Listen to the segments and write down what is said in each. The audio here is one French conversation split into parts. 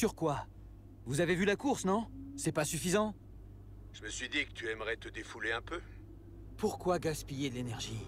Sur quoi? Vous avez vu la course, non? C'est pas suffisant Je me suis dit que tu aimerais te défouler un peu. Pourquoi gaspiller de l'énergie?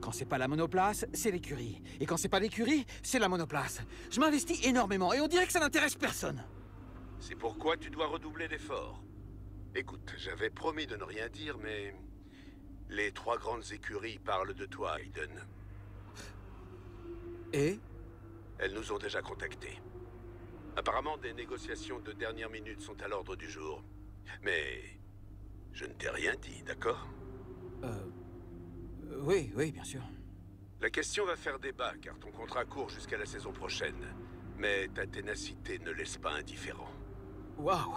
Quand c'est pas la monoplace, c'est l'écurie. Et quand c'est pas l'écurie, c'est la monoplace. Je m'investis énormément et on dirait que ça n'intéresse personne. C'est pourquoi tu dois redoubler d'efforts. Écoute, j'avais promis de ne rien dire, mais... Les trois grandes écuries parlent de toi, Aiden. Et? Elles nous ont déjà contactés. Apparemment, des négociations de dernière minute sont à l'ordre du jour. Mais... Je ne t'ai rien dit, d'accord? Euh... Oui, oui, bien sûr. La question va faire débat, car ton contrat court jusqu'à la saison prochaine. Mais ta ténacité ne laisse pas indifférent. Waouh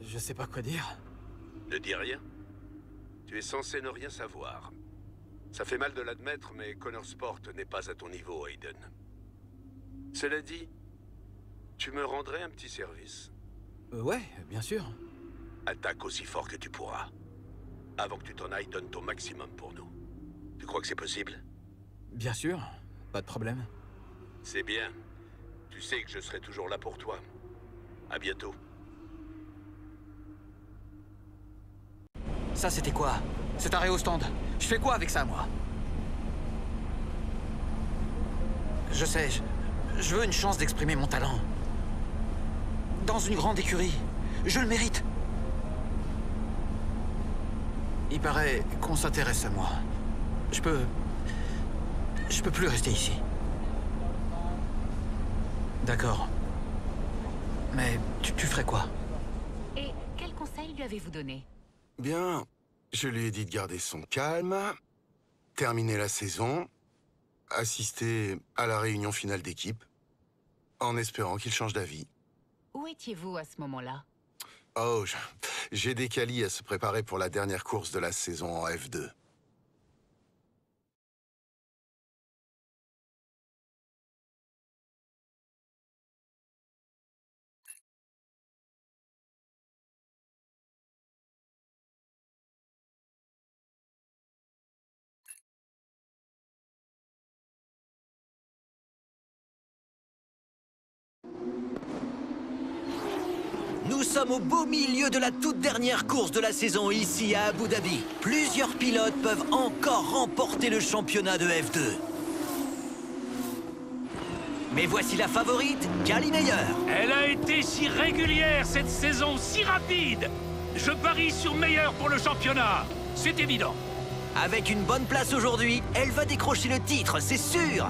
Je sais pas quoi dire. Ne dis rien. Tu es censé ne rien savoir. Ça fait mal de l'admettre, mais Connor Sport n'est pas à ton niveau, Aiden. Cela dit, tu me rendrais un petit service. Euh, ouais, bien sûr. Attaque aussi fort que tu pourras. Avant que tu t'en ailles, donne ton maximum pour nous. Tu crois que c'est possible? Bien sûr, pas de problème. C'est bien. Tu sais que je serai toujours là pour toi. À bientôt. Ça, c'était quoi? C'est arrêt au stand. Je fais quoi avec ça, moi? Je sais, je, je veux une chance d'exprimer mon talent. Dans une grande écurie. Je le mérite. Il paraît qu'on s'intéresse à moi. Je peux... Je peux plus rester ici. D'accord. Mais tu, tu ferais quoi? Et quel conseil lui avez-vous donné? Bien, je lui ai dit de garder son calme, terminer la saison, assister à la réunion finale d'équipe, en espérant qu'il change d'avis. Où étiez-vous à ce moment-là? Oh, j'ai des qualis à se préparer pour la dernière course de la saison en F2. Sommes au beau milieu de la toute dernière course de la saison ici à Abu Dhabi. Plusieurs pilotes peuvent encore remporter le championnat de F2. Mais voici la favorite, Cali Meyer. Elle a été si régulière cette saison, si rapide Je parie sur meilleur pour le championnat, c'est évident. Avec une bonne place aujourd'hui, elle va décrocher le titre, c'est sûr.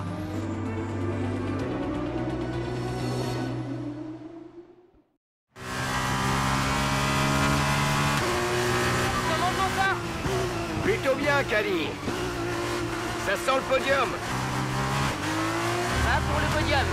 Kali. Ça sent le podium. Va pour le podium.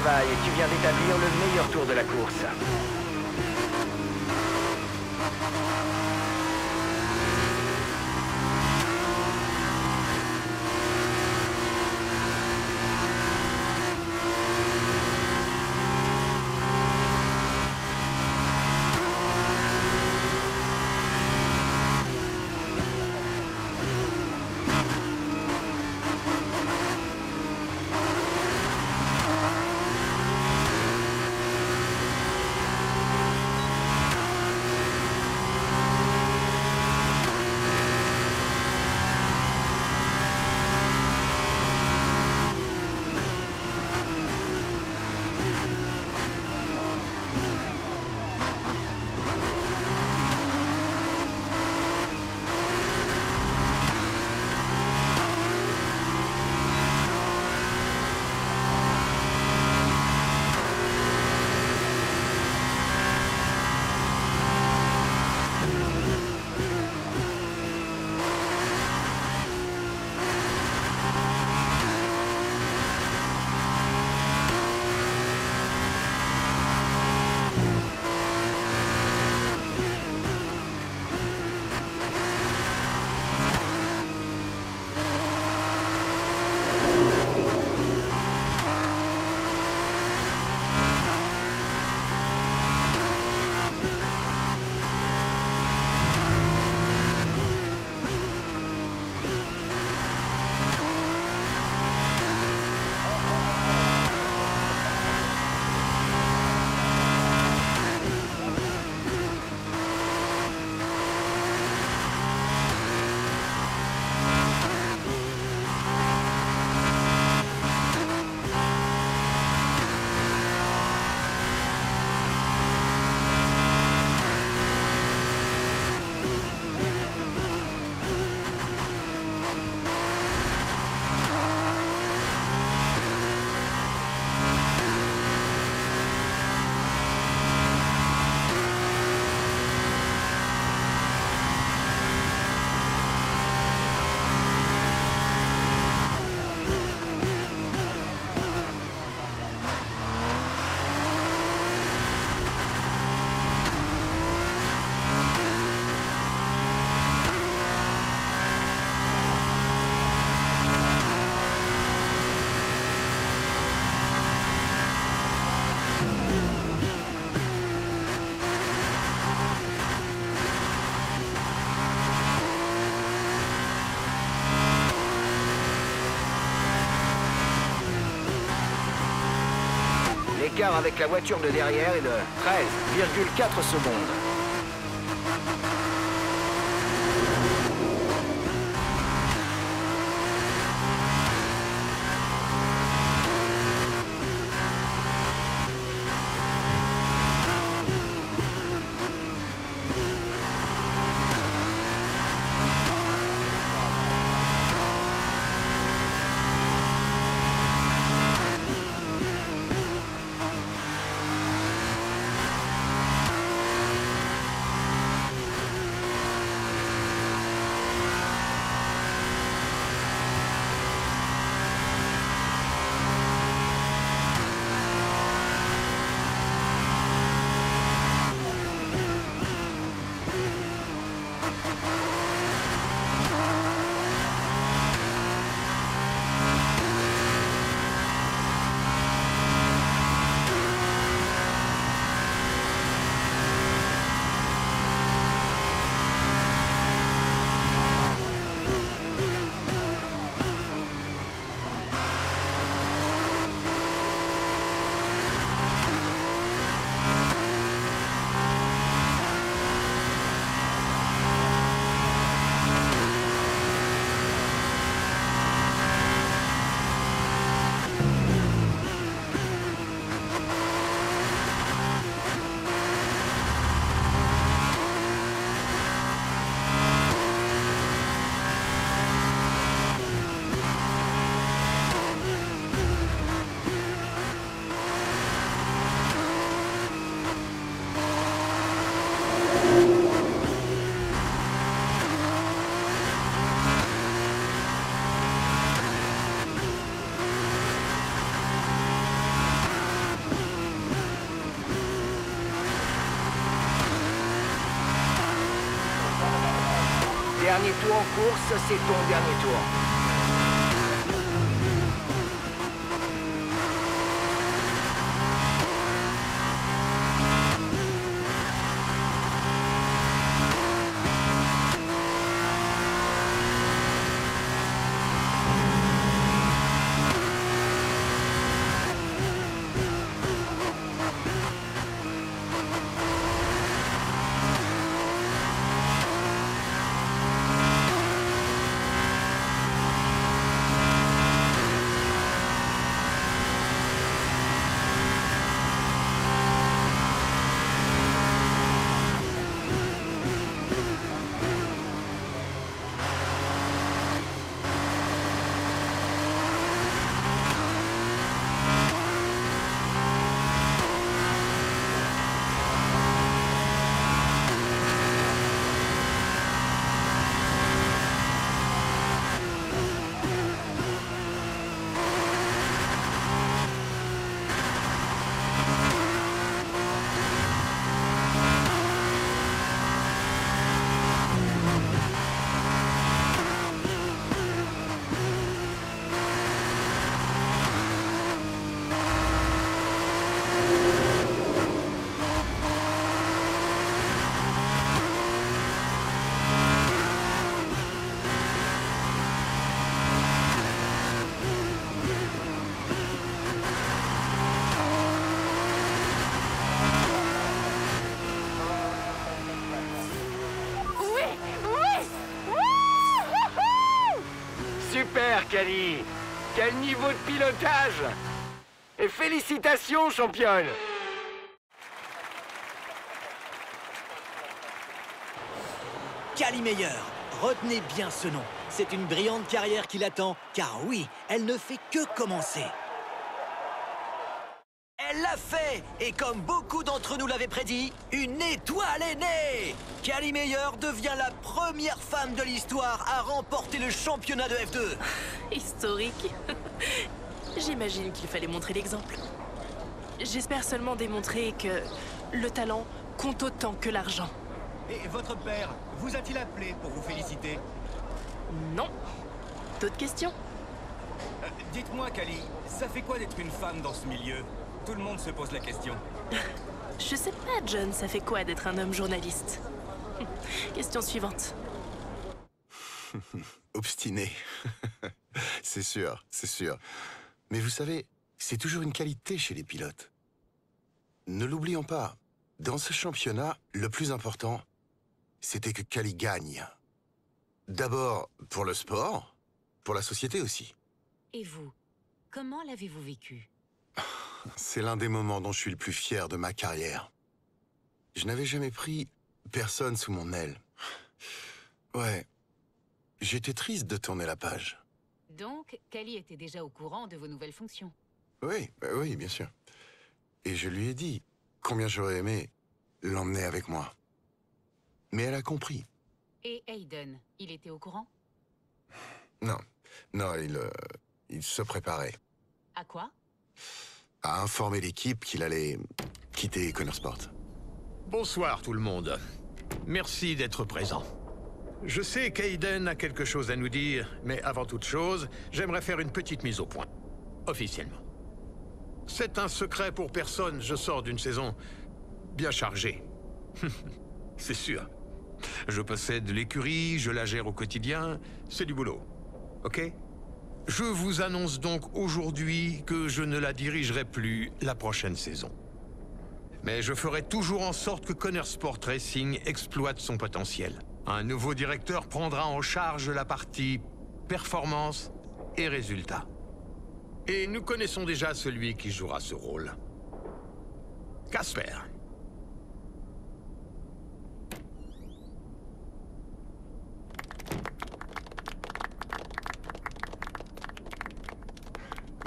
Et tu viens d'établir le meilleur tour de la course. Avec la voiture de derrière est de 13,4 secondes. Dernier tour en course, c'est ton dernier tour. Niveau de pilotage Et félicitations, championne Cali Meyer, retenez bien ce nom. C'est une brillante carrière qui l'attend, car oui, elle ne fait que commencer. Elle l'a fait Et comme beaucoup d'entre nous l'avaient prédit, une étoile est née Cali Meyer devient la première femme de l'histoire à remporter le championnat de F2 Historique. J'imagine qu'il fallait montrer l'exemple. J'espère seulement démontrer que le talent compte autant que l'argent. Et votre père vous a-t-il appelé pour vous féliciter? Non. D'autres questions? Euh, Dites-moi, Kali, ça fait quoi d'être une femme dans ce milieu? Tout le monde se pose la question. Je sais pas, John, ça fait quoi d'être un homme journaliste? Question suivante. Obstiné. c'est sûr, c'est sûr. Mais vous savez, c'est toujours une qualité chez les pilotes. Ne l'oublions pas, dans ce championnat, le plus important, c'était que Cali gagne. D'abord pour le sport, pour la société aussi. Et vous Comment l'avez-vous vécu? C'est l'un des moments dont je suis le plus fier de ma carrière. Je n'avais jamais pris personne sous mon aile. Ouais, j'étais triste de tourner la page. Donc, Kali était déjà au courant de vos nouvelles fonctions. Oui, bah oui, bien sûr. Et je lui ai dit combien j'aurais aimé l'emmener avec moi. Mais elle a compris. Et Hayden, il était au courant? Non, non, il, euh, il se préparait À quoi? À informer l'équipe qu'il allait quitter Connor Sport. Bonsoir tout le monde. Merci d'être présent. Je sais qu'Aiden a quelque chose à nous dire, mais avant toute chose, j'aimerais faire une petite mise au point. Officiellement. C'est un secret pour personne, je sors d'une saison bien chargée. C'est sûr. Je possède l'écurie, je la gère au quotidien, c'est du boulot. Ok? Je vous annonce donc aujourd'hui que je ne la dirigerai plus la prochaine saison. Mais je ferai toujours en sorte que Connor Sport Racing exploite son potentiel. Un nouveau directeur prendra en charge la partie performance et résultats. Et nous connaissons déjà celui qui jouera ce rôle. Casper.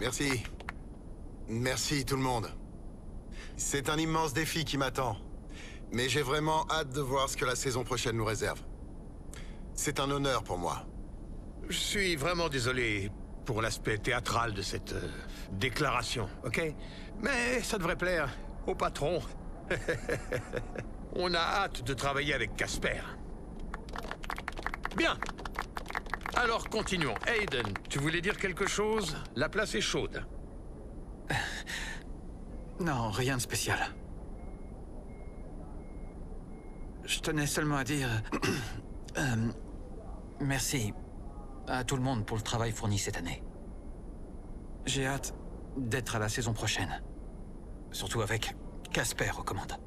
Merci. Merci tout le monde. C'est un immense défi qui m'attend. Mais j'ai vraiment hâte de voir ce que la saison prochaine nous réserve. C'est un honneur pour moi. Je suis vraiment désolé pour l'aspect théâtral de cette euh, déclaration, ok? Mais ça devrait plaire au patron. On a hâte de travailler avec Casper. Bien. Alors continuons. Aiden, tu voulais dire quelque chose? La place est chaude. Non, rien de spécial. Je tenais seulement à dire... euh, merci à tout le monde pour le travail fourni cette année. J'ai hâte d'être à la saison prochaine. Surtout avec Casper aux commandes.